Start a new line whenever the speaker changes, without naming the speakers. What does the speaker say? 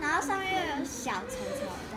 然后上面又有小球球的。